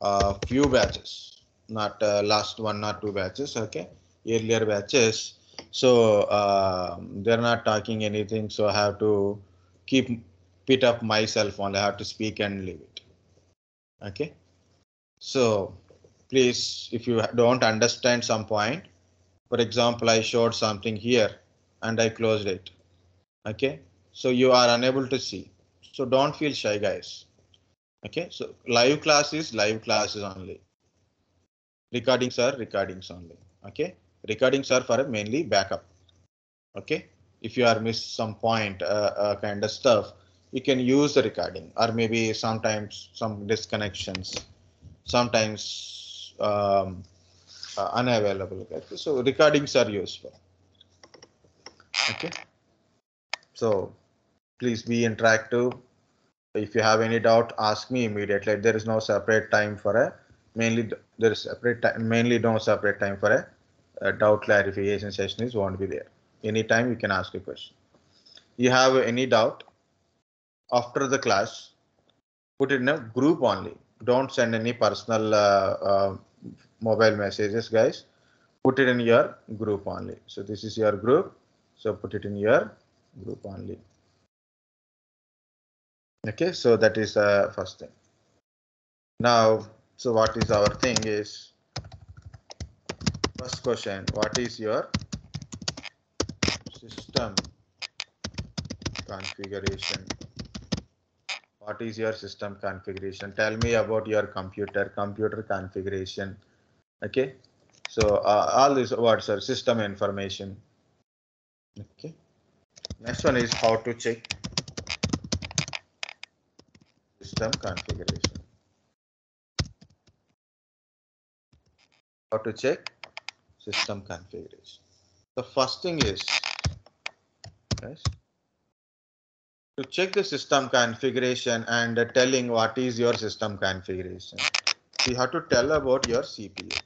uh, few batches, not uh, last one or two batches, okay, earlier batches. So uh, they're not talking anything, so I have to keep it up myself only. I have to speak and leave it. Okay. So please, if you don't understand some point, for example, I showed something here and I closed it. Okay. So you are unable to see. So don't feel shy, guys. Okay. So live class is live classes only. Recordings are recordings only. Okay. Recordings are for mainly backup. Okay. If you are missed some point, uh, uh, kind of stuff, you can use the recording or maybe sometimes some disconnections, sometimes um, uh, unavailable. Okay? So recordings are useful. Okay. So please be interactive. If you have any doubt, ask me immediately. There is no separate time for a mainly there is separate time mainly no separate time for a, a doubt clarification session is won't be there. Anytime you can ask a question. You have any doubt after the class, put it in a group only. Don't send any personal uh, uh, mobile messages, guys. Put it in your group only. So this is your group. So put it in your group only. Okay, so that is the first thing. Now, so what is our thing is first question, what is your system configuration? What is your system configuration? Tell me about your computer, computer configuration. Okay, so uh, all these words are system information. Okay, next one is how to check system configuration. How to check system configuration. The first thing is, to check the system configuration and telling what is your system configuration. You have to tell about your CPU.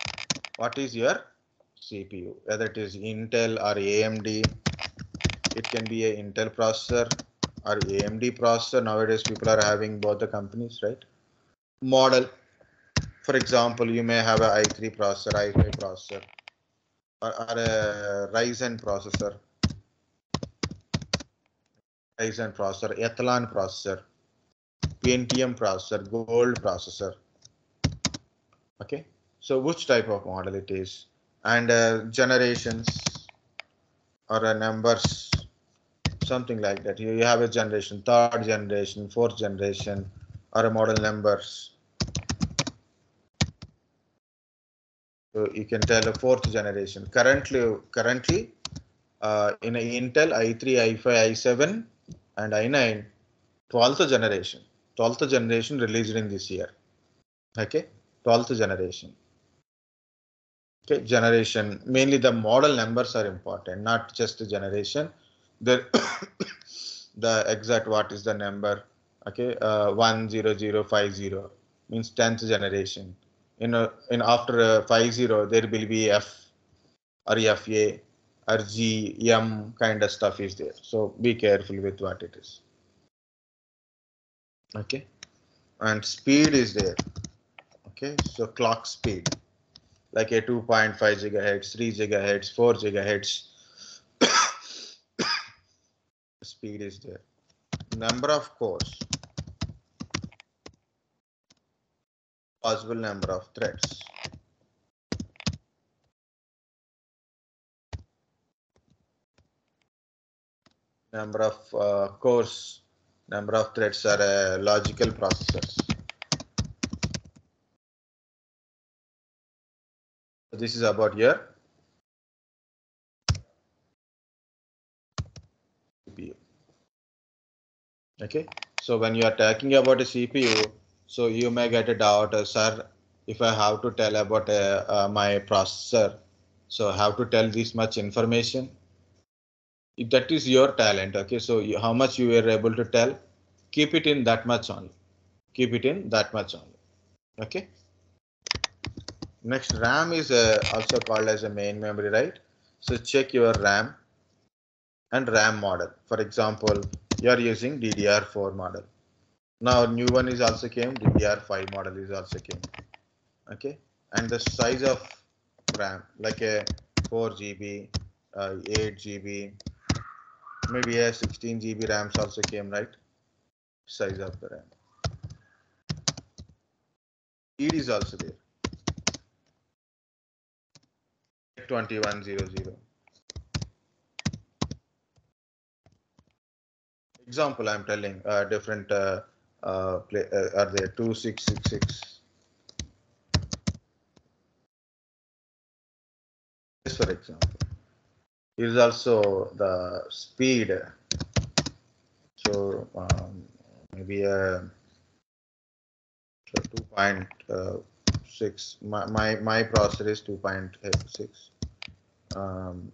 What is your CPU? Whether it is Intel or AMD. It can be a Intel processor or AMD processor. Nowadays, people are having both the companies, right? Model. For example, you may have a i3 processor, i5 processor, or, or a Ryzen processor, Ryzen processor, Athlon processor, Pentium processor, Gold processor. Okay, so which type of model it is, and uh, generations or uh, numbers something like that. You you have a generation, third generation, fourth generation, or a model numbers. So you can tell a fourth generation. Currently, currently uh, in Intel i3, i5, i7, and i9, 12th generation. 12th generation released in this year. Okay, 12th generation. Okay, generation. Mainly the model numbers are important, not just the generation the the exact what is the number? Okay uh, 10050 means 10th generation. In a, in after uh, 50 there will be f or fa or g m kind of stuff is there. So be careful with what it is. Okay and speed is there. Okay so clock speed. Like a 2.5 gigahertz 3 gigahertz 4 gigahertz speed is there. Number of cores. Possible number of threads. Number of uh, cores, number of threads are uh, logical processors. So this is about your CPU. Okay, so when you are talking about a CPU, so you may get a doubt, uh, sir, if I have to tell about uh, uh, my processor, so I have to tell this much information. If that is your talent, okay, so you, how much you were able to tell, keep it in that much only. Keep it in that much only. Okay. Next, RAM is uh, also called as a main memory, right? So check your RAM and RAM model. For example, you are using DDR4 model. Now new one is also came, DDR5 model is also came. Okay, and the size of RAM like a 4 GB, uh, 8 GB, maybe a 16 GB RAMs also came, right? Size of the RAM. ED is also there. 2100. Example, I'm telling uh, different uh, uh, play, uh, are there 2666. This, for example, is also the speed. So um, maybe a so 2.6. My, my my processor is 2.6 um,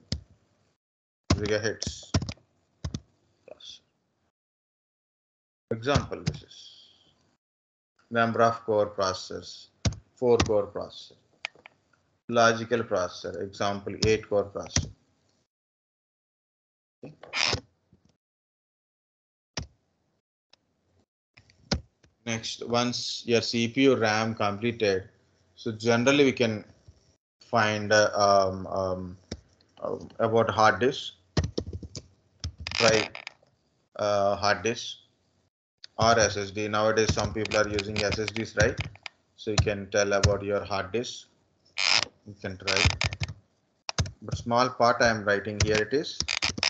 gigahertz. Example, this is number of core processors, four core processor, logical processor, example, eight core processor. Okay. Next, once your CPU RAM completed, so generally we can find uh, um, um, about hard disk. Try uh, hard disk or SSD. Nowadays, some people are using SSDs, right? So you can tell about your hard disk. You can try. But small part I am writing here it is.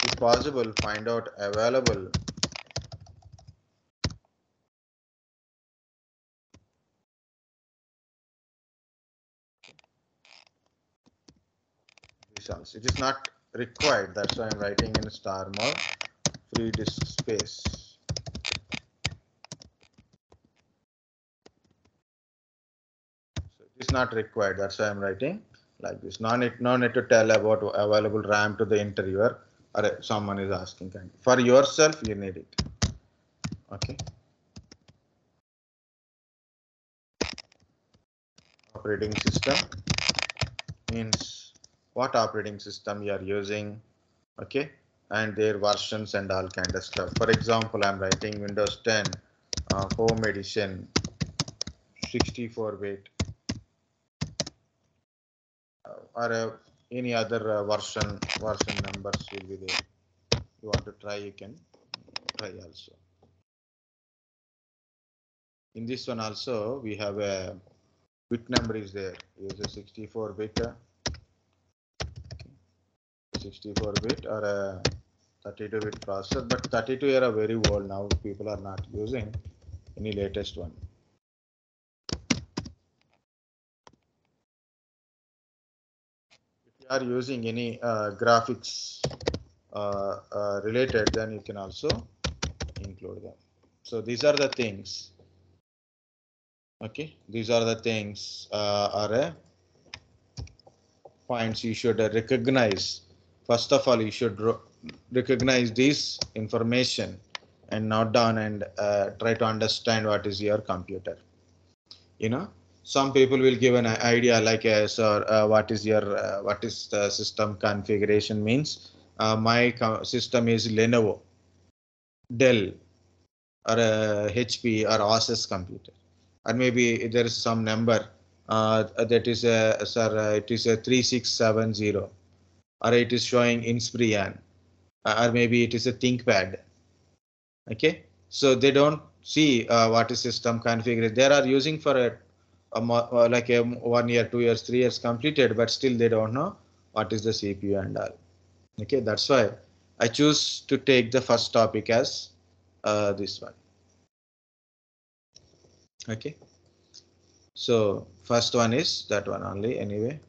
If possible, find out available results. It is not required. That's why I'm writing in star mode free disk space. So it is not required. That's why I'm writing like this. No need, no need to tell about available RAM to the interviewer or someone is asking. For yourself, you need it. Okay. Operating system means what operating system you are using. Okay and their versions and all kind of stuff. For example, I'm writing Windows 10 uh, Home Edition 64-bit uh, or uh, any other uh, version version numbers will be there. You want to try, you can try also. In this one also, we have a bit number is there. Is a 64 bit. 64 bit or a 32 bit processor but 32 are very old now people are not using any latest one if you are using any uh, graphics uh, uh, related then you can also include them. So these are the things. Okay? These are the things uh, are points you should recognize. First of all you should recognize this information and note down and uh, try to understand what is your computer. You know some people will give an idea like uh, sir uh, what is your uh, what is the system configuration means? Uh, my system is lenovo dell or hp uh, or asus computer. Or maybe there is some number uh, that is a sir it is a 3670 or it is showing Inspiron uh, or maybe it is a ThinkPad. Okay, so they don't see uh, what is system configuration. They are using for a, a uh, like a one year, two years, three years completed, but still they don't know what is the CPU and all. Okay, that's why I choose to take the first topic as uh, this one. Okay, so first one is that one only anyway.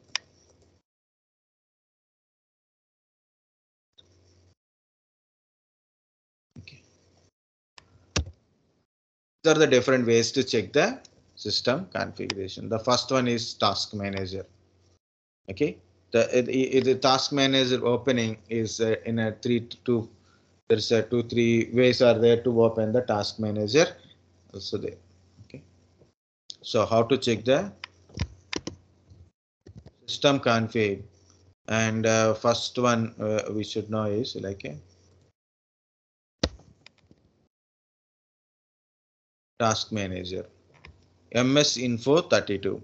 These are the different ways to check the system configuration. The first one is task manager. Okay, the, the, the task manager opening is uh, in a three to two. There's a two three ways are there to open the task manager. Also there. Okay, so how to check the system config and uh, first one uh, we should know is like a task manager ms info 32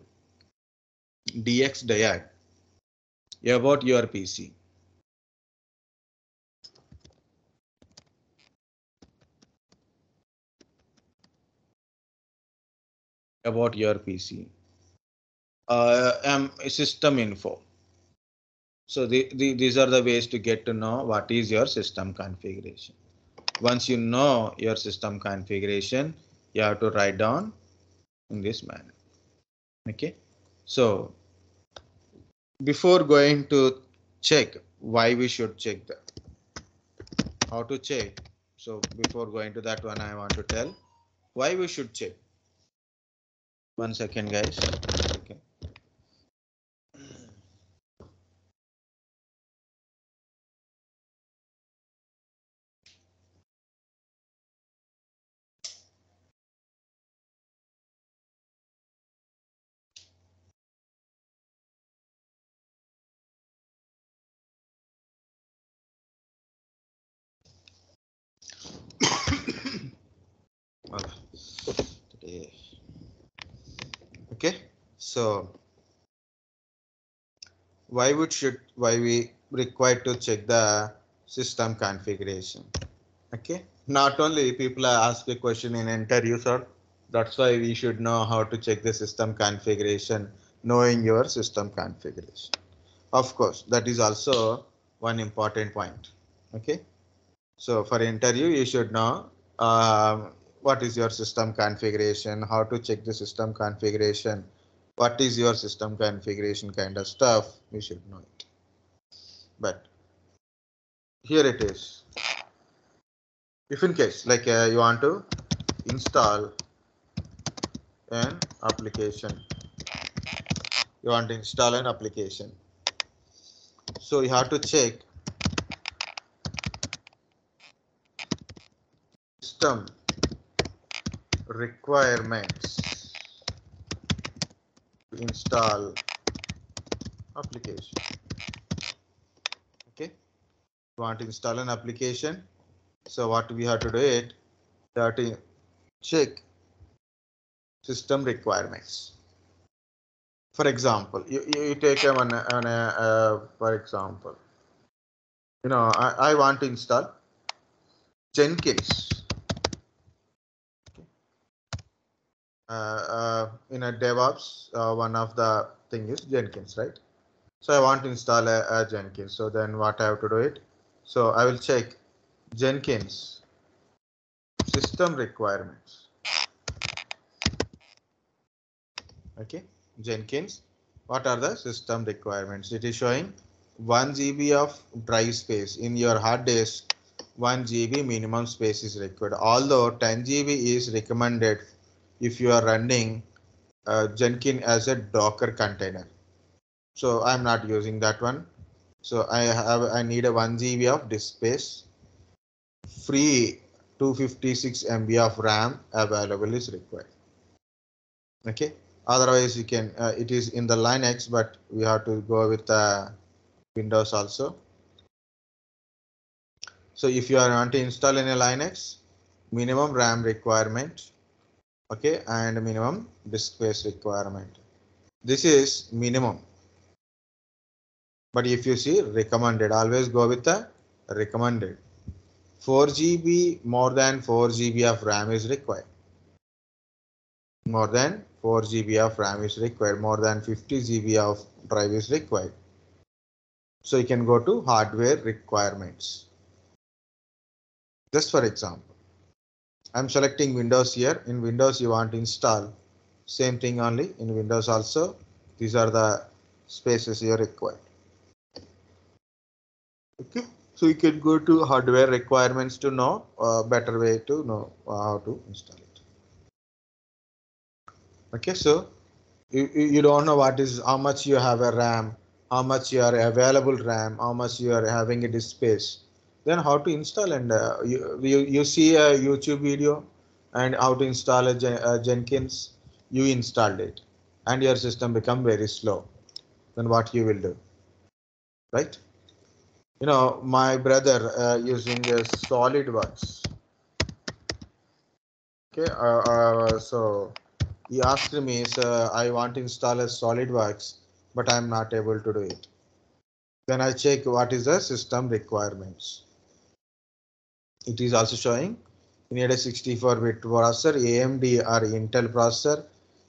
dx diag. About your pc about your pc uh, um, system info. So the, the, these are the ways to get to know what is your system configuration. Once you know your system configuration you have to write down in this manner okay? So before going to check why we should check that how to check so before going to that one i want to tell why we should check. One second guys okay today. Okay so why would should why we required to check the system configuration? Okay not only people ask a question in interview sir. That's why we should know how to check the system configuration knowing your system configuration. Of course that is also one important point. Okay so for interview you should know um, what is your system configuration, how to check the system configuration, what is your system configuration kind of stuff, we should know it. But here it is. If in case like uh, you want to install an application, you want to install an application. So you have to check system requirements to install application. Okay? You want to install an application so what we have to do it that check system requirements. For example you, you take a one uh, for example you know I, I want to install jenkins Uh, uh, in a DevOps, uh, one of the thing is Jenkins, right? So I want to install a, a, Jenkins. So then what I have to do it? So I will check Jenkins system requirements. Okay, Jenkins. What are the system requirements? It is showing 1 GB of drive space in your hard disk. 1 GB minimum space is required. Although 10 GB is recommended if you are running uh, Jenkins as a Docker container. So I'm not using that one. So I have I need a 1 GB of disk space. Free 256 MB of RAM available is required. Okay. Otherwise you can uh, it is in the Linux, but we have to go with uh, Windows also. So if you are want to install in a Linux, minimum RAM requirement okay and minimum disk space requirement. This is minimum. But if you see recommended always go with the recommended. 4 GB more than 4 GB of RAM is required. More than 4 GB of RAM is required. More than 50 GB of drive is required. So you can go to hardware requirements. Just for example I'm selecting Windows here. In Windows, you want to install same thing only in Windows also. These are the spaces you require. Okay, so you can go to hardware requirements to know a better way to know uh, how to install it. Okay, so you, you don't know what is how much you have a RAM, how much you are available RAM, how much you are having a disk space then how to install and uh, you, you, you see a YouTube video and how to install a, a Jenkins, you installed it and your system become very slow. Then what you will do, right? You know, my brother uh, using a SolidWorks. Okay, uh, uh, so he asked me, so I want to install a SolidWorks, but I'm not able to do it. Then I check what is the system requirements. It is also showing you need a 64-bit processor, AMD or Intel processor,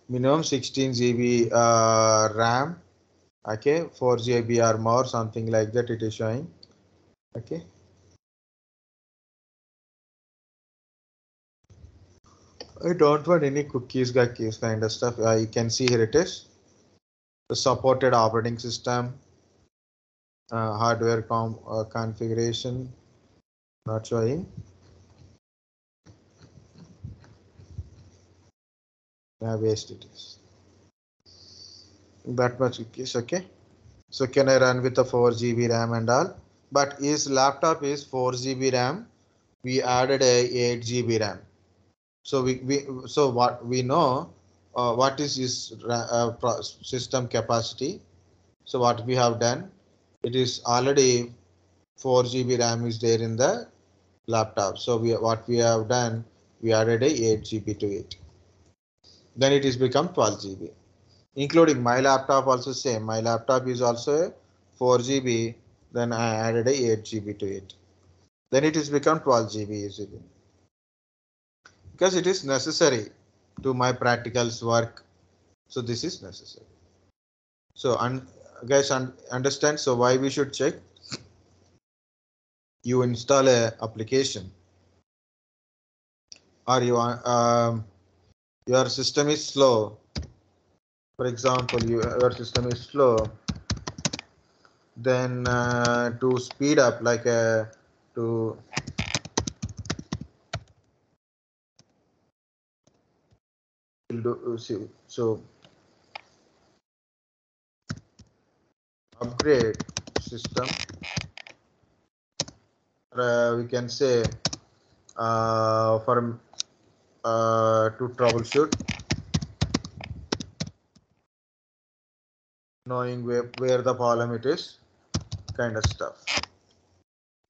minimum 16 GB uh, RAM, okay, 4 GB or more, something like that it is showing, okay. I don't want any cookies, cookies kind of stuff. Uh, you can see here it is. The supported operating system, uh, hardware com uh, configuration, not showing. Yeah, waste it is. That much cookies, okay. So can I run with a 4 GB RAM and all? But his laptop is 4 GB RAM. We added a 8 GB RAM so we, we so what we know uh, what is his uh, system capacity. So what we have done, it is already 4 GB RAM is there in the laptop. So we what we have done, we added a 8 GB to it. Then it is become 12 GB, including my laptop also same. My laptop is also a 4 GB. Then I added a 8 GB to it. Then it is become 12 GB easily because it is necessary to my practicals work. So this is necessary. So un guys un understand so why we should check. You install a application or you um, your system is slow. For example, you, your system is slow. Then uh, to speed up like a uh, to uh, so upgrade system uh, we can say uh, for uh, to troubleshoot. Knowing where, where the problem it is kind of stuff.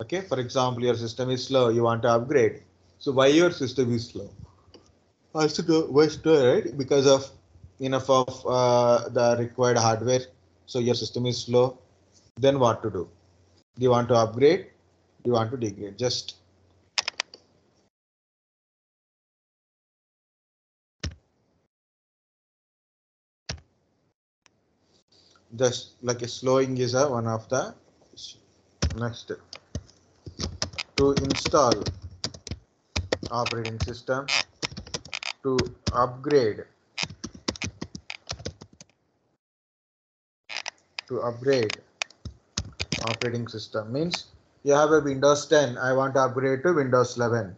Okay for example your system is slow you want to upgrade. So why your system is slow? Also do waste right? Because of enough of uh, the required hardware. So your system is slow. Then what to do do? You want to upgrade you want to degrade just just like a slowing is a one of the next to install operating system to upgrade to upgrade operating system means you have a Windows 10 I want to upgrade to Windows 11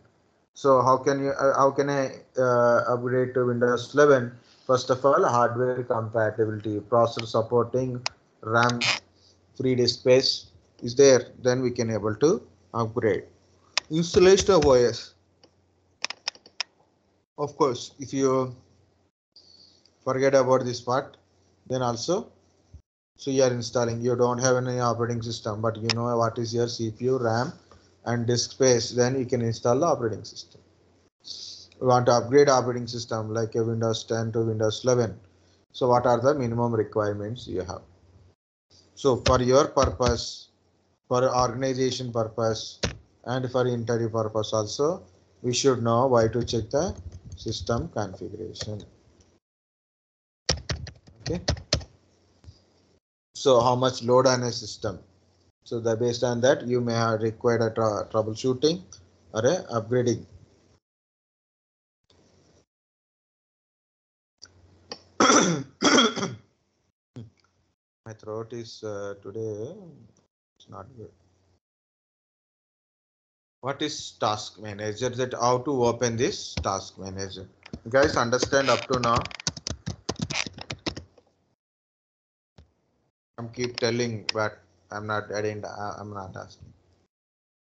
so how can you uh, how can I uh, upgrade to Windows 11 first of all hardware compatibility processor supporting RAM free disk space is there then we can able to upgrade. Installation of OS of course if you forget about this part then also so you are installing you don't have any operating system but you know what is your cpu ram and disk space then you can install the operating system you want to upgrade operating system like a windows 10 to windows 11 so what are the minimum requirements you have so for your purpose for organization purpose and for interview purpose also we should know why to check the system configuration. Okay. So how much load on a system? So that based on that you may have required a troubleshooting or a upgrading. My throat is uh, today it's not good what is task manager that how to open this task manager you guys understand up to now i'm keep telling but i'm not adding i'm not asking.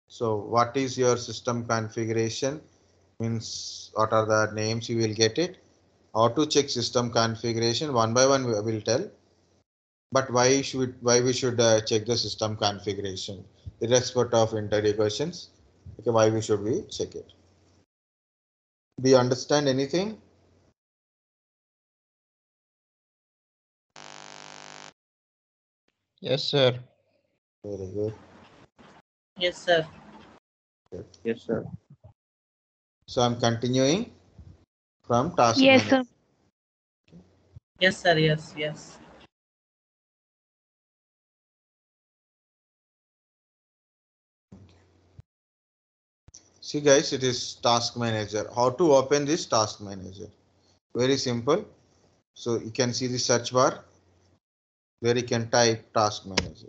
So what is your system configuration? Means what are the names you will get it? How to check system configuration? One by one we will tell. But why should why we should uh, check the system configuration? Irrespective of interview questions okay why we should we check it? Do you understand anything? Yes, sir. Very good. Yes, sir. Yes, sir. So I'm continuing from task manager. Yes, manager. sir. Yes, sir. Yes, yes. See guys, it is task manager. How to open this task manager? Very simple. So you can see the search bar where you can type task manager.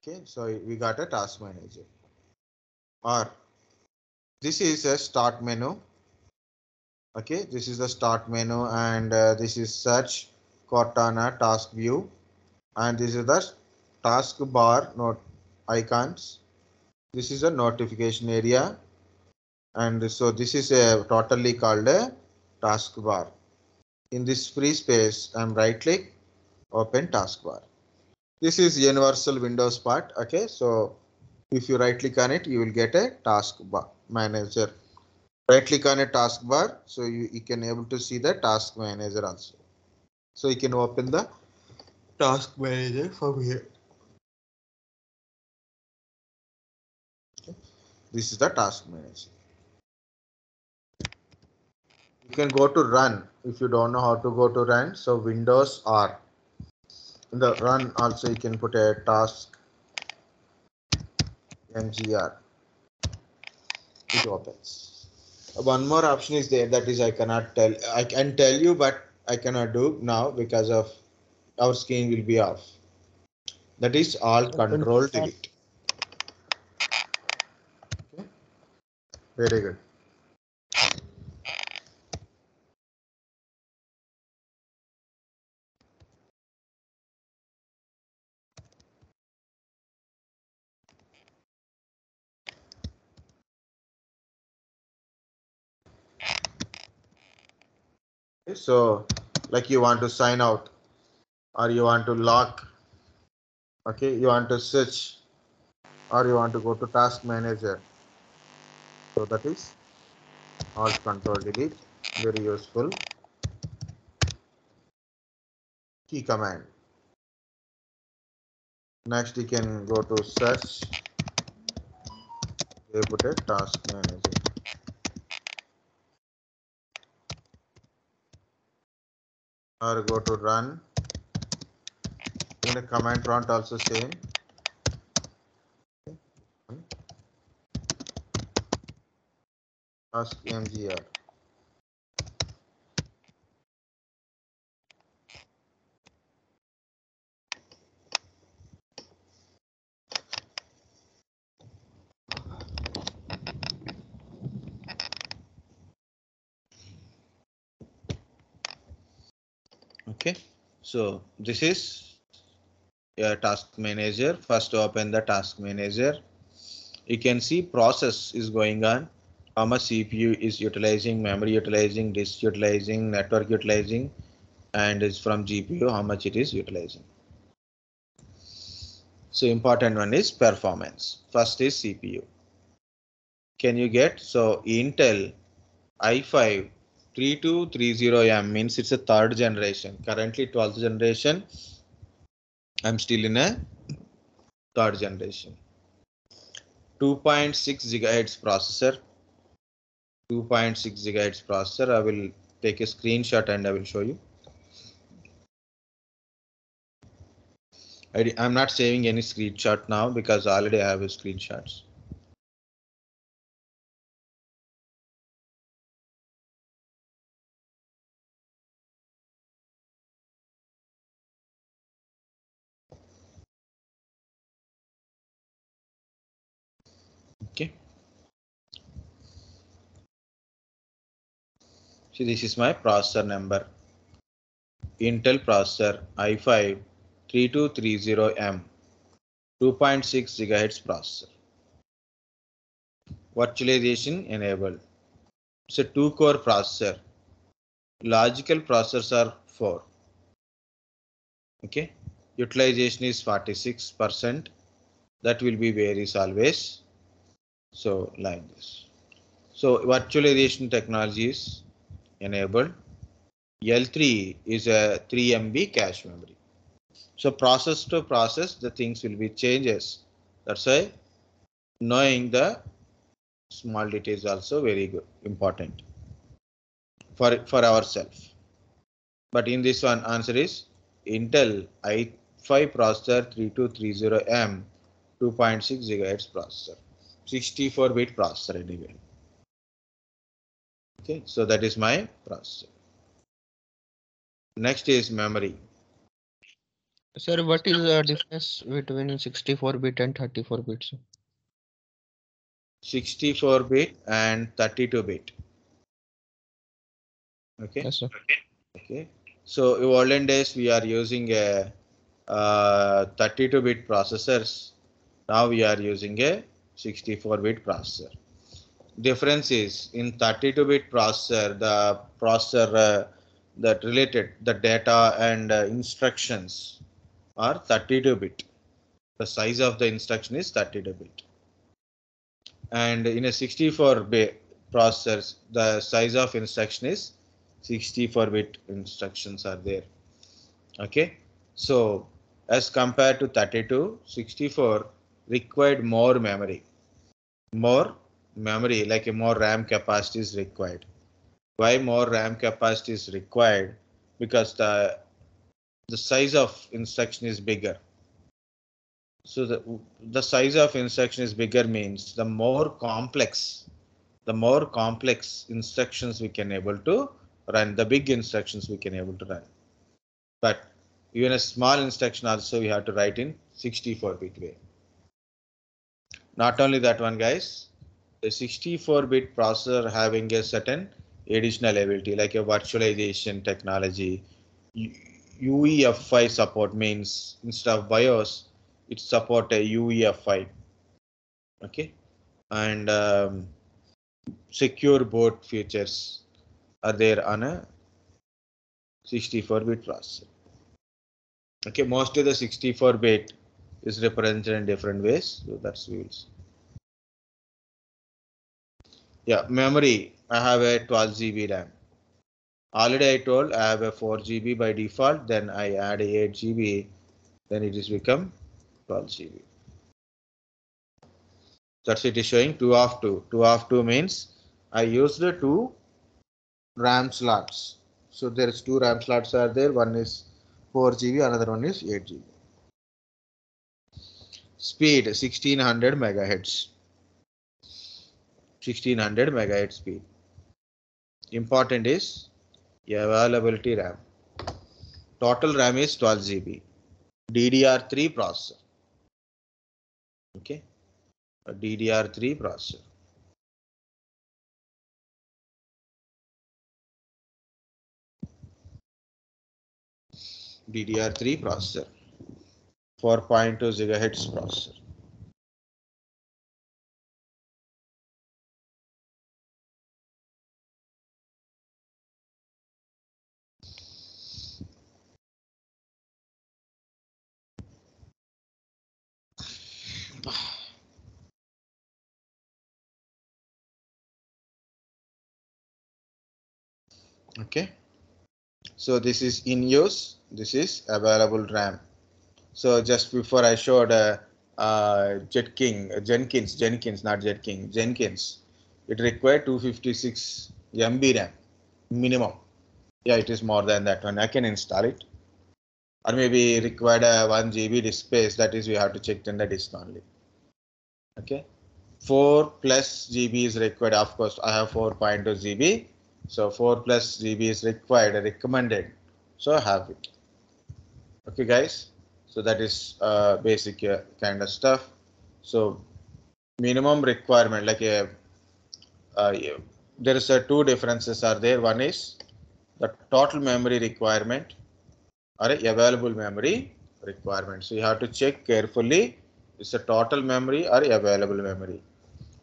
Okay, so we got a task manager. Or this is a start menu. Okay, this is the start menu and uh, this is search Cortana task view and this is the task bar note icons this is a notification area and so this is a totally called a taskbar in this free space i'm right click open taskbar. This is universal windows part okay? So if you right click on it you will get a taskbar manager. Right click on a taskbar so you, you can able to see the task manager also. So you can open the task manager from here. This is the task manager. You can go to run if you don't know how to go to run. So Windows R. In the run also you can put a task mgr. It opens. One more option is there that is I cannot tell. I can tell you but I cannot do now because of our screen will be off. That is Alt Control Delete. Very good. So like you want to sign out or you want to lock. Okay, you want to switch or you want to go to task manager. So that is Alt Control Delete, very useful key command. Next, you can go to search. They put a task manager. Or go to run. In a command prompt also same. Ask MGR. Okay, so this is a task manager. First open the task manager. You can see process is going on. How much CPU is utilizing, memory utilizing, disk utilizing, network utilizing, and is from GPU, how much it is utilizing. So important one is performance. First is CPU. Can you get, so Intel i5 3230M means it's a third generation. Currently 12th generation. I'm still in a third generation. 2.6 gigahertz processor. 2.6 gigahertz processor. I will take a screenshot and I will show you. I, am not saving any screenshot now because already I have screenshots. So this is my processor number. Intel processor i5 3230M 2.6 GHz processor. Virtualization enabled. It's a two core processor. Logical processors are four. Okay. Utilization is 46%. That will be varies always. So like this. So virtualization technology is enabled. L3 is a 3 MB cache memory. So process to process, the things will be changes. That's why knowing the small details also very good, important for, for ourselves. But in this one, answer is Intel i5 processor 3230M 2.6 GHz processor, 64 bit processor anyway. Okay, so that is my processor. Next is memory. Sir, what is the difference between 64 bit and 34 bits? 64 bit and 32 bit. Okay. Yes, sir. Okay. So in olden days we are using a uh, 32 bit processors. Now we are using a 64 bit processor. Difference is in 32 bit processor, the processor uh, that related the data and uh, instructions are 32 bit. The size of the instruction is 32 bit. And in a 64 bit processor, the size of instruction is 64 bit instructions are there. Okay. So as compared to 32, 64 required more memory. More memory, like a more RAM capacity is required. Why more RAM capacity is required? Because the the size of instruction is bigger. So the the size of instruction is bigger means the more complex, the more complex instructions we can able to run, the big instructions we can able to run. But even a small instruction also we have to write in 64 bit way. Not only that one guys, the 64 bit processor having a certain additional ability like a virtualization technology. UEFI support means instead of BIOS, it support a UEFI. Okay, and um, secure boot features are there on a 64 bit processor. Okay, most of the 64 bit is represented in different ways. So that's we will see. Yeah, memory. I have a 12 GB RAM. Already I told I have a 4 GB by default. Then I add 8 GB. Then it is become 12 GB. That's it is showing 2 of 2. 2 of 2 means I used the two RAM slots. So there is two RAM slots are there. One is 4 GB, another one is 8 GB. Speed 1600 megahertz. 1600 megahertz speed. Important is availability RAM. Total RAM is 12 GB. DDR3 processor. Okay. A DDR3 processor. DDR3 processor. 4.2 gigahertz processor. Okay. So this is in use. This is available RAM. So just before I showed uh, uh, Jetking, uh, Jenkins, Jenkins, not Jetking, Jenkins. It required 256 MB RAM minimum. Yeah, it is more than that one. I can install it. Or maybe required a 1 GB disk space. That is, we have to check in the disk only. Okay. 4 plus GB is required. Of course, I have 4.2 GB. So 4 plus GB is required, recommended. So have it. Okay, guys. So that is uh, basic uh, kind of stuff. So minimum requirement, like a, uh, there is a two differences are there. One is the total memory requirement or available memory requirement. So you have to check carefully. Is a total memory or available memory?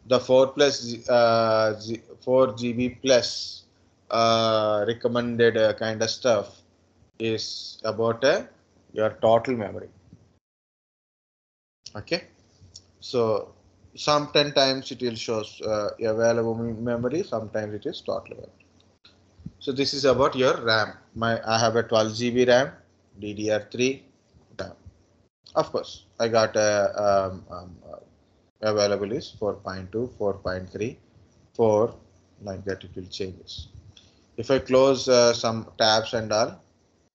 The 4 plus uh, 4 GB plus uh, recommended uh, kind of stuff is about uh, your total memory. Okay, so some 10 times it will show uh, available memory, sometimes it is total memory. So this is about your RAM. My I have a 12 GB RAM, DDR3 RAM. Of course, I got a um, um, uh, available is 4.2, 4.3, 4 like that it will changes. If I close uh, some tabs and all,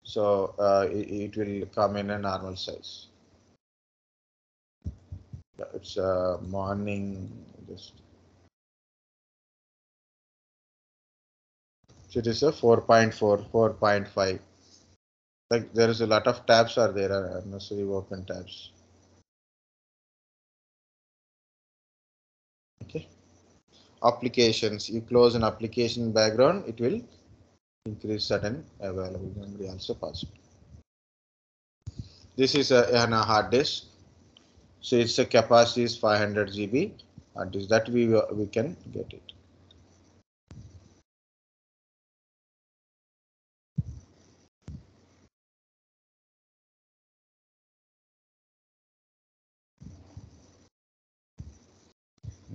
so uh, it, it will come in a normal size. It's uh, morning. Just so it is a 4.4, 4.5. Like there is a lot of tabs are there, uh, unnecessary open tabs. Applications. You close an application background, it will increase certain available memory also possible. This is a, a hard disk. So its a capacity is 500 GB hard disk that we we can get it.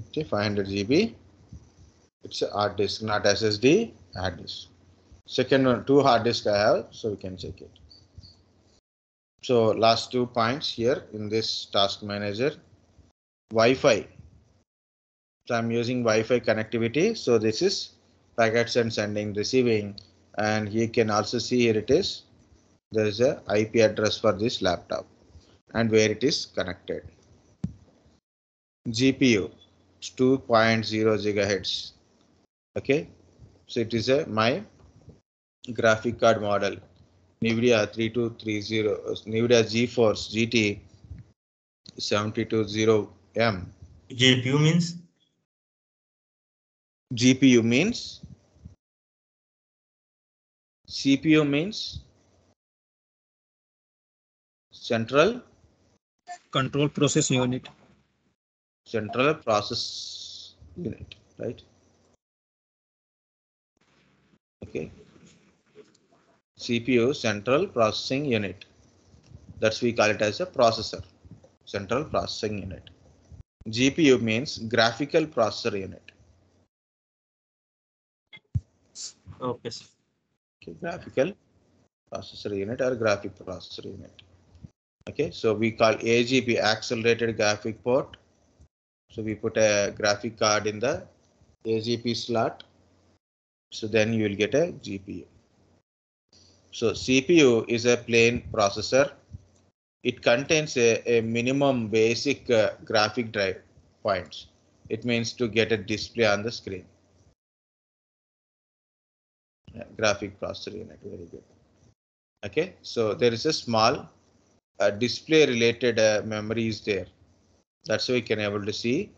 Okay, 500 GB. It's a hard disk, not SSD, hard disk. Second one, two hard disk I have, so we can check it. So last two points here in this task manager, Wi-Fi. So I'm using Wi-Fi connectivity. So this is packets and sending, receiving, and you can also see here it is. There is a IP address for this laptop and where it is connected. GPU, it's 2.0 gigahertz. Okay, so it is a my graphic card model. NVIDIA 3230 uh, NVIDIA GeForce GT 720M GPU means? GPU means? CPU means? Central? Control process unit. central process unit right okay. Cpu central processing unit. That's we call it as a processor. Central processing unit. Gpu means graphical processor unit. Okay sir. okay, graphical processor unit or graphic processor unit. Okay so we call agp accelerated graphic port. So we put a graphic card in the agp slot so then you will get a gpu so cpu is a plain processor. It contains a, a minimum basic uh, graphic drive points. It means to get a display on the screen. Yeah, graphic processor unit very good. Okay so there is a small uh, display related uh, memory is there. That's why we can able to see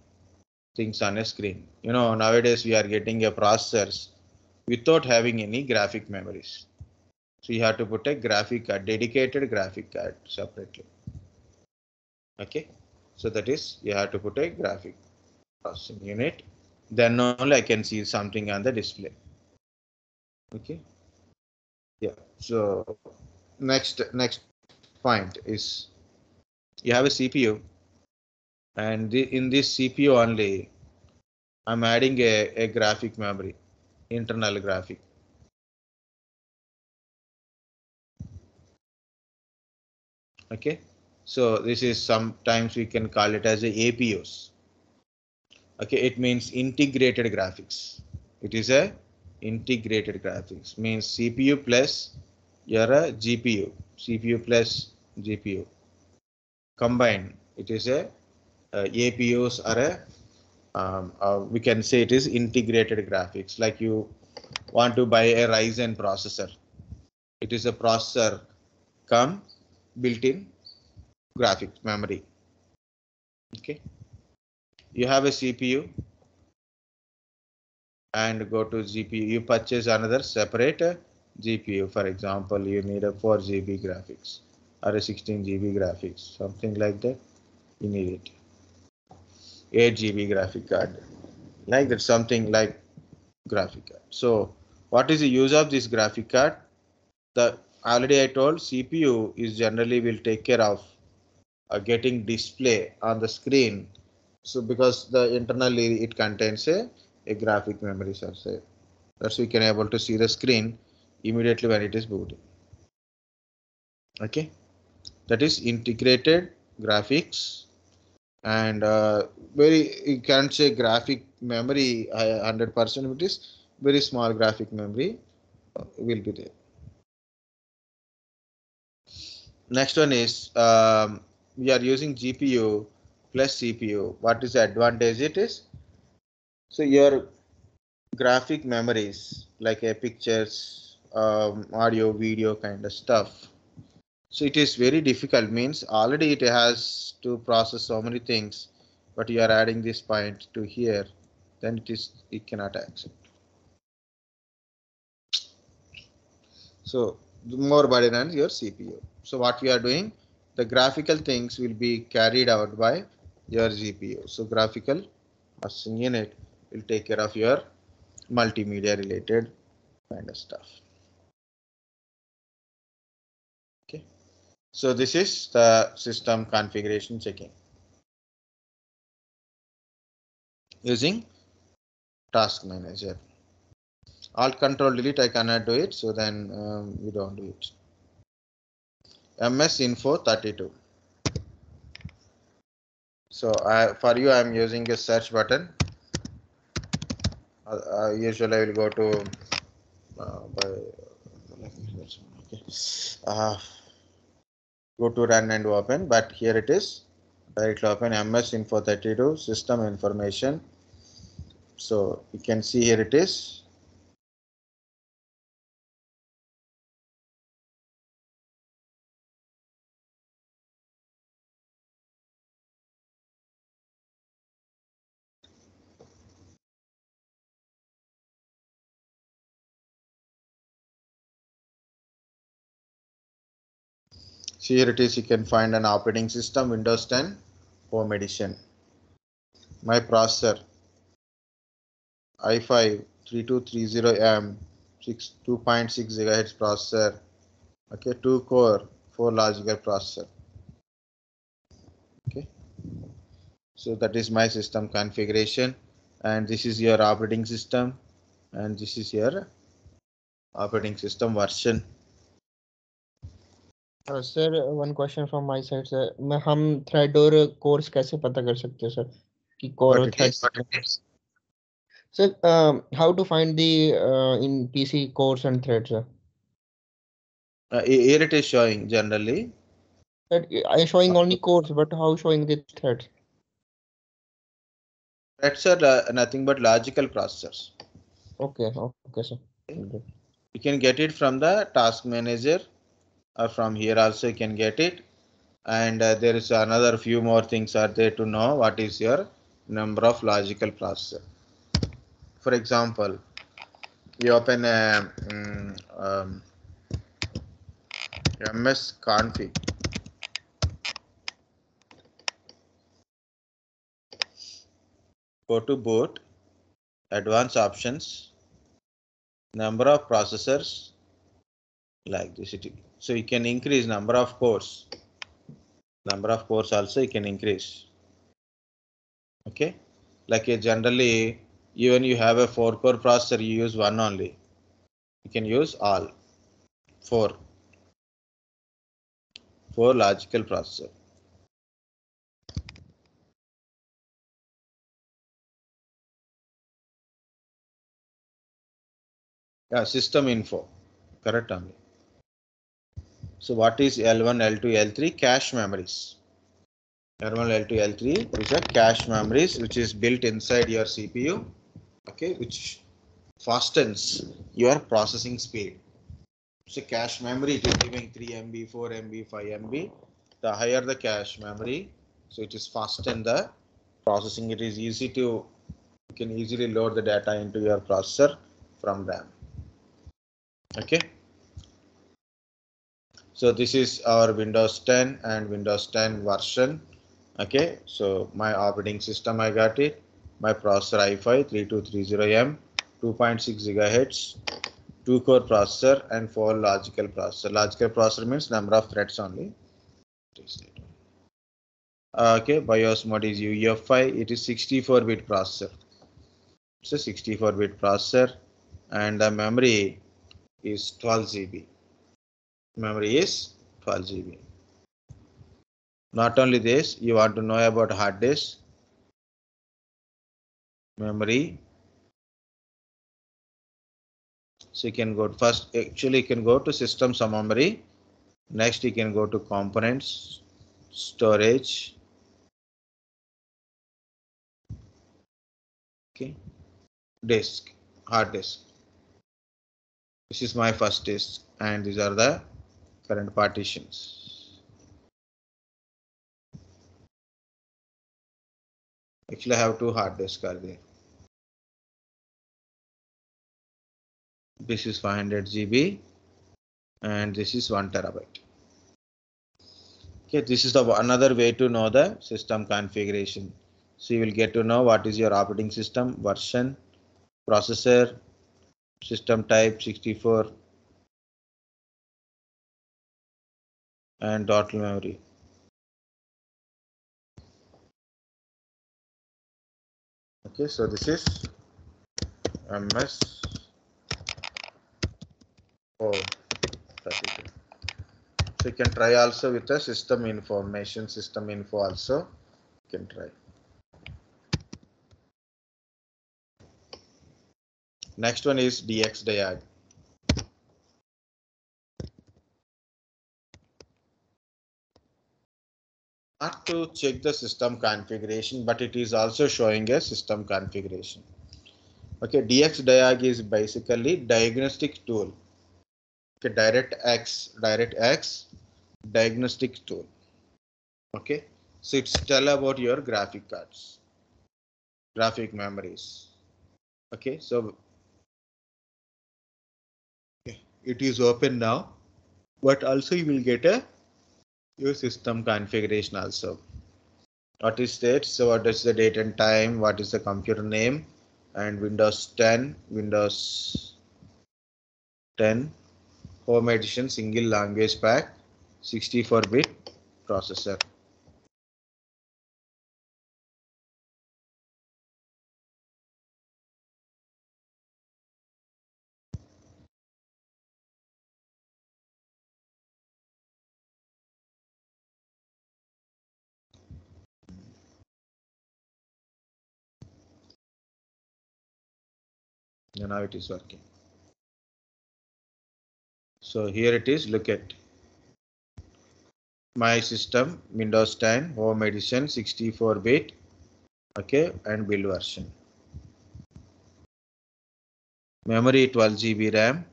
things on a screen. You know nowadays we are getting a processors without having any graphic memories. So you have to put a graphic card dedicated graphic card separately. Okay? So that is you have to put a graphic processing unit. Then only i can see something on the display. Okay? Yeah. So next next point is you have a cpu and the, in this cpu only i'm adding a, a graphic memory internal graphic. Okay? So this is sometimes we can call it as a apus okay? It means integrated graphics. It is a integrated graphics. Means cpu plus your gpu cpu plus gpu combined it is a uh, apus or a um, uh, we can say it is integrated graphics like you want to buy a ryzen processor it is a processor come built-in graphics memory okay you have a cpu and go to GPU. You purchase another separate uh, GPU. For example, you need a 4 GB graphics or a 16 GB graphics, something like that. You need it. 8 GB graphic card, like that, something like graphic card. So, what is the use of this graphic card? The already I told CPU is generally will take care of uh, getting display on the screen So because the internally it contains a, a graphic memory say that's we can able to see the screen immediately when it is booting. Okay, that is integrated graphics and uh, very you can't say graphic memory uh, 100% it is very small graphic memory uh, will be there. Next one is um, we are using GPU plus CPU. What is the advantage it is? So your graphic memories like a pictures, um, audio, video kind of stuff. So it is very difficult means already it has to process so many things, but you are adding this point to here, then it is it cannot accept. So more burden on your CPU. So what we are doing, the graphical things will be carried out by your GPU. So graphical processing unit will take care of your multimedia related kind of stuff. So this is the system configuration checking using task manager. Alt control delete I cannot do it so then um, we don't do it. MS info 32. So I, for you, I'm using a search button. Uh, uh, usually I will go to uh, by, okay. Go to run and open, but here it is directly open MS info 32 system information. So you can see here it is So here it is, you can find an operating system, Windows 10 Home Edition. My processor, i5 3230M, 6, 2.6 gigahertz processor, okay, 2 core, 4 logical processor. Okay, so that is my system configuration, and this is your operating system, and this is your operating system version. Sir one question from my side sir मैं हम thread और cores कैसे पता कर सकते हैं sir कि core और What it thread sir how to find the in PC course and thread sir Uh, here it is showing generally. Sir I showing only course but how showing the threads Threads are uh, nothing but logical processors. Okay okay sir You can get it from the task manager or from here also you can get it. And uh, there is another few more things are there to know what is your number of logical processor. For example, you open a mm, um, MS config. Go to boot, advanced options, number of processors like this so you can increase number of cores. Number of cores also you can increase. Okay? Like generally even you have a four core processor you use one only. You can use all. Four. Four logical processor. Yeah system info. Correct only so what is L1, L2, L3? Cache memories. L1, L2, L3 is a cache memories which is built inside your CPU, okay, which fastens your processing speed. So cache memory it is giving 3 MB, 4 MB, 5 MB. The higher the cache memory, so it is fasten the processing. It is easy to you can easily load the data into your processor from RAM. Okay. So this is our Windows 10 and Windows 10 version. Okay, so my operating system I got it. My processor i5 3230M, 2.6 gigahertz, two core processor and four logical processor. Logical processor means number of threads only. Okay, BIOS mode is UEFI. It is 64-bit processor. It's a 64-bit processor, and the memory is 12 GB. Memory is 12 GB. Not only this, you want to know about hard disk, memory. So you can go first, actually you can go to system summary. Next you can go to components, storage. Okay, disk, hard disk. This is my first disk and these are the current partitions. Actually, I have two hard disks are there. This is 500 GB and this is one terabyte. Okay, this is the another way to know the system configuration. So you will get to know what is your operating system, version, processor, system type 64 and total memory. Okay, so this is MS oh 32. So you can try also with the system information, system info also you can try. Next one is DX diag. To check the system configuration, but it is also showing a system configuration. Okay, DX diag is basically diagnostic tool. Okay, direct X, direct X diagnostic tool. Okay, so it's tell about your graphic cards, graphic memories. Okay, so okay, it is open now, but also you will get a your system configuration also. What is that? So what is the date and time? What is the computer name? And Windows 10, Windows 10, Home Edition, single language pack, 64-bit processor. And now it is working. So here it is, look at my system, Windows 10, Home Edition, 64-bit, okay, and build version. Memory 12 GB RAM,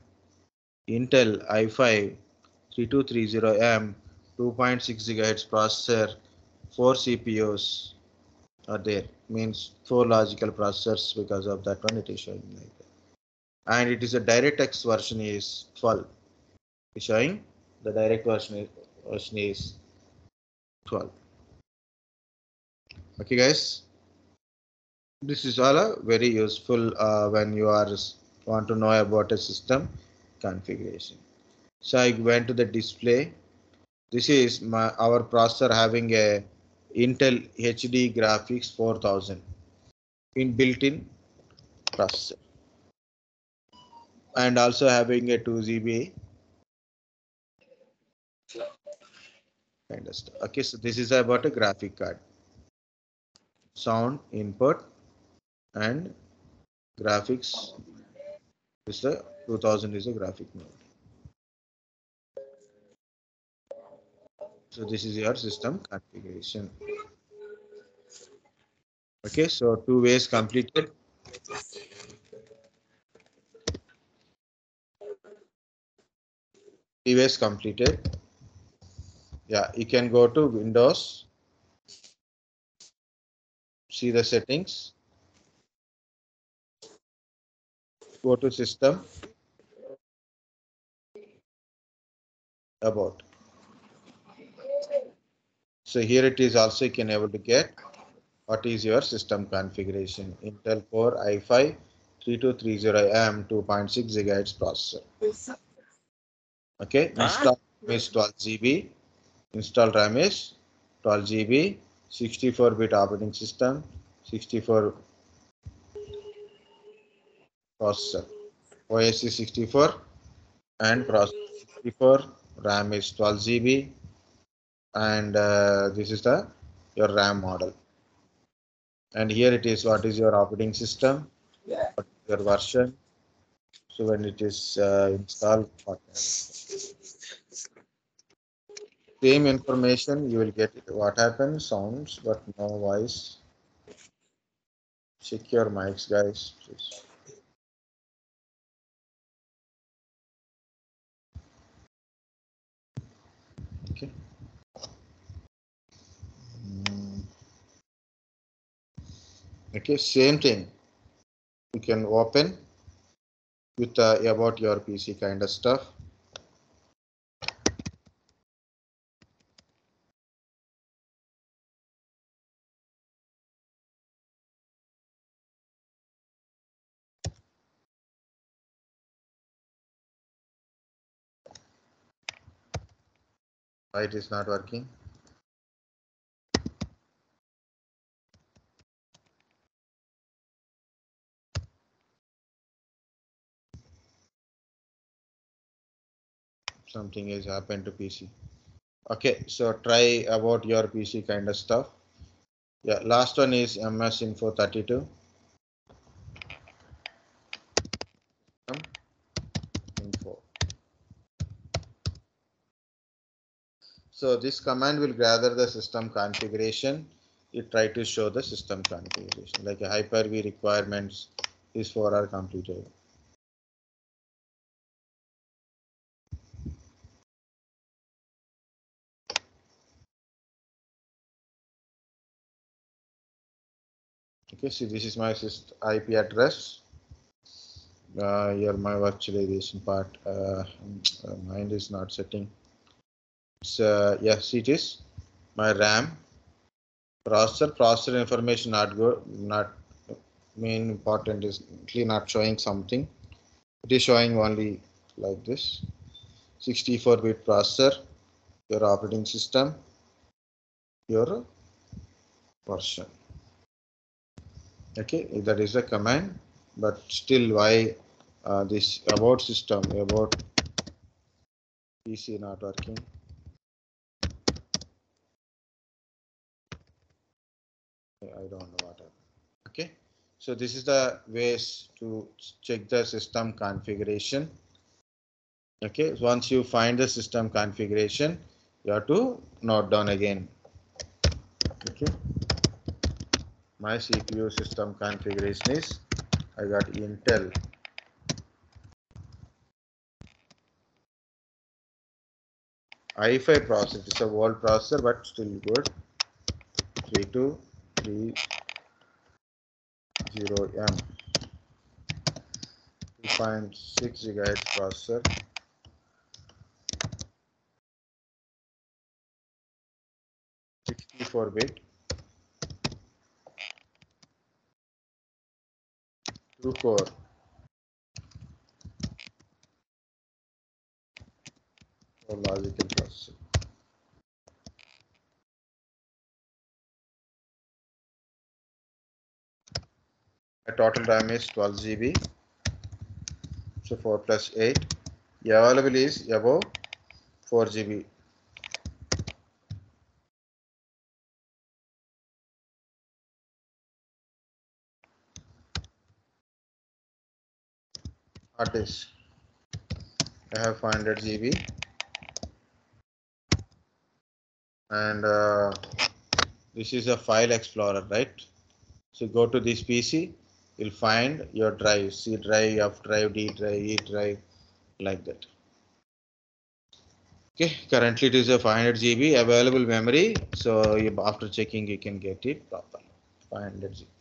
Intel i5 3230M, 2.6 GHz processor, four CPUs are there, means four logical processors because of that one it is showing like. And it is a DirectX version is 12 is showing the direct version is, version is 12 okay guys. This is all a very useful uh, when you are want to know about a system configuration. So i went to the display. This is my our processor having a intel hd graphics 4000 in built-in processor and also having a 2 gb kind of stuff. Okay, so this is about a graphic card. Sound input and graphics. This is a 2000 is a graphic mode. So this is your system configuration. Okay, so two ways completed. Ways completed. Yeah you can go to windows. See the settings. Go to system. About. So here it is also you can able to get what is your system configuration. Intel core i5 3230m 2.6 gigahertz processor okay install RAM is 12 gb install RAM is 12 GB, 64 bit operating system, 64 processor, OS is 64 and processor 64, RAM is 12 GB and uh, this is the your RAM model. And here it is what is your operating system, what is your version. When it is uh, installed, same information you will get what happens? Sounds but no voice. Check your mics guys please. Okay. Mm. okay same thing. You can open with uh, about your pc kind of stuff. Why it is not working something has happened to pc okay so try about your pc kind of stuff. Yeah last one is ms info 32 Um, info. So this command will gather the system configuration. It try to show the system configuration. Like a hyper-v requirements is for our computer okay see this is my ip address. Uh, here my virtualization part uh, uh, mind is not setting. So yes it is. My ram. Processor processor information not good not main important is actually not showing something. It is showing only like this. 64 bit processor your operating system your version okay that is a command but still why uh, this about system about pc not working i don't know what happened. okay so this is the ways to check the system configuration. Okay once you find the system configuration you have to note down again. Okay my CPU system configuration is I got Intel i5 processor. It's a old processor, but still good. 3230M. 2.6 gigahertz processor. Sixty-four bit. रुकोर logical processing total RAM is twelve G B four plus eight available is above four G B hard. I have 500 GB and uh, this is a file explorer, right? So go to this PC, you'll find your drive, C drive, F drive, D drive, E drive, like that. Okay, currently it is a 500 GB available memory. So after checking, you can get it properly. 500 GB.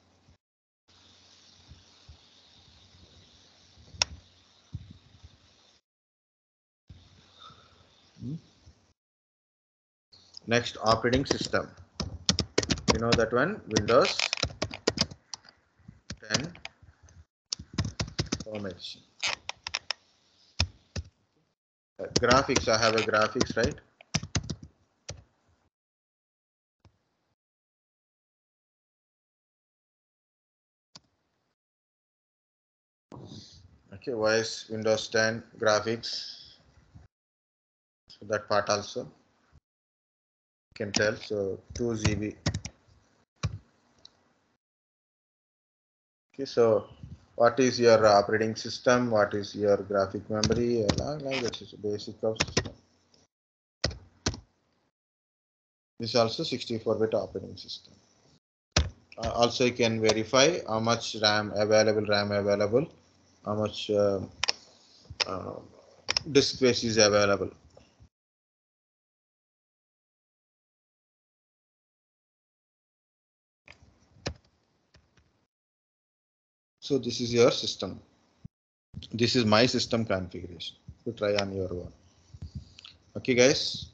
next operating system. You know that one? Windows 10 formation. Uh, graphics i have a graphics right? Okay voice windows 10 graphics? So that part also can tell. So 2 GB. Okay, so what is your operating system? What is your graphic memory? Like that is basic of system. This is also 64-bit operating system. Uh, also, you can verify how much RAM available, RAM available, how much uh, uh, disk space is available. So this is your system. This is my system configuration. To try on your own. Okay, guys.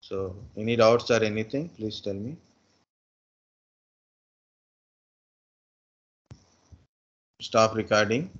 So any doubts or anything, please tell me. Stop recording.